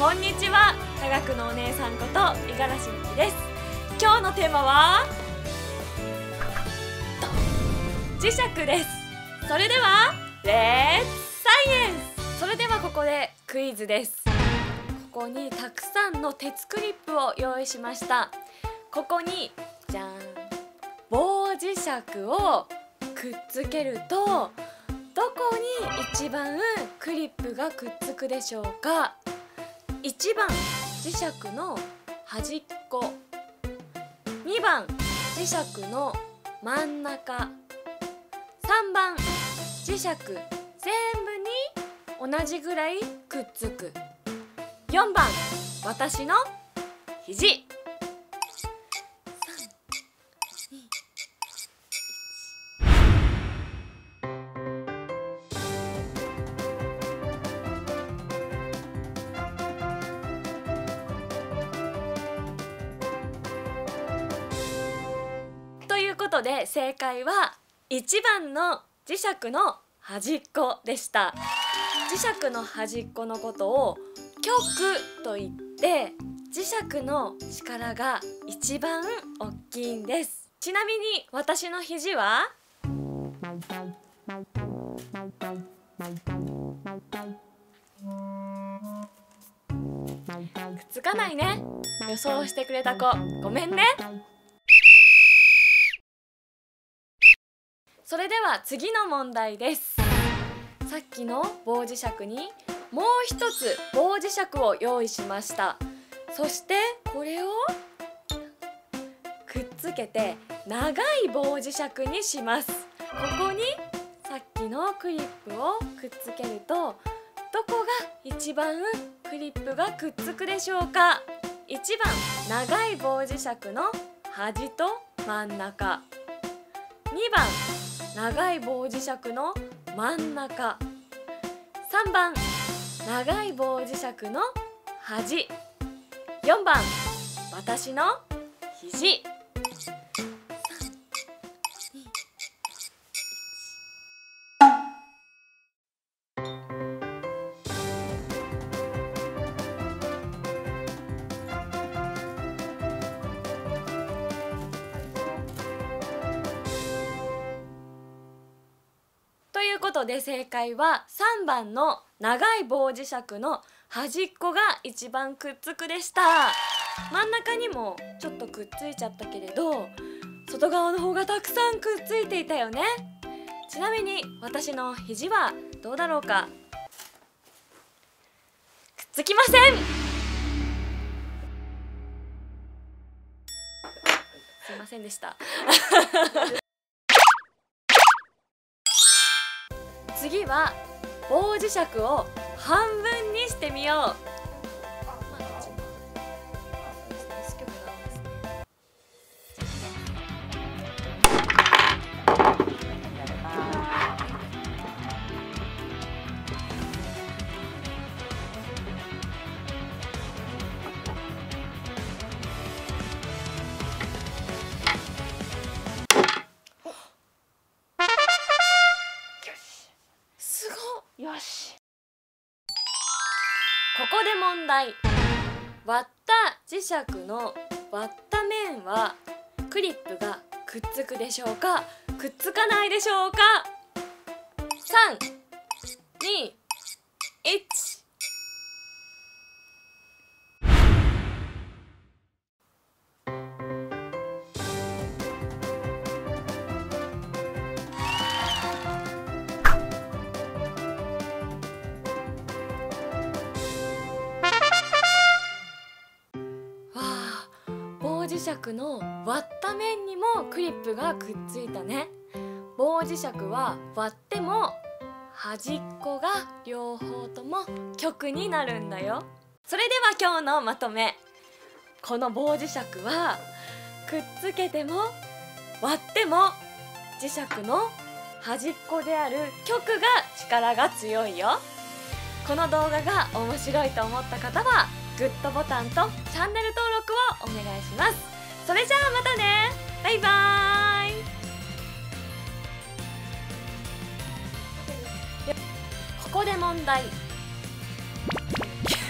こんにちは。科学のお姉さんこと五十嵐美希です。今日のテーマは磁石です。それではレッツサイエンス。それではここでクイズです。ここにたくさんの鉄クリップを用意しました。ここにじゃん。棒磁石をくっつけるとどこに一番クリップがくっつくでしょうか。1番。磁石の端っこ。2番。磁石の真ん中。3番。磁石全部に同じぐらいくっつく。4番。私の肘。ことで正解は1番の磁石の端っこでした。磁石の端っこのことを極と言って磁石の力が一番大きいんです。ちなみに私の肘は？くっつかないね。予想してくれた子。ごめんね。それでは次の問題です。さっきの棒磁石にもう一つ棒磁石を用意しました。そしてこれをくっつけて長い棒磁石にします。ここにさっきのクリップをくっつけるとどこが一番クリップがくっつくでしょうか。1番長い棒磁石の端と真ん中。2番長い棒磁石の真ん中。3番長い棒磁石の端。4番私の肘。いうことで正解は3番の長い棒磁石の端っこが一番くっつくでした。真ん中にもちょっとくっついちゃったけれど外側の方がたくさんくっついていたよね。ちなみに私の肘はどうだろうか。くっつきません。すいませんでした。次は棒磁石を半分にしてみよう。し。ここで問題。割った磁石の割った面はクリップがくっつくでしょうか？くっつかないでしょうか？321石の割った面にもクリップがくっついたね。棒磁石は割っても端っこが両方とも極になるんだよ。それでは今日のまとめ。この棒磁石はくっつけても割っても磁石の端っこである極が力が強いよ。この動画が面白いと思った方はグッドボタンとチャンネル登録をお願いします。それじゃあまたね。バイバーイ。ここで問題。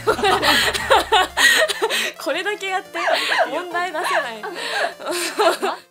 これだけややって問題出せない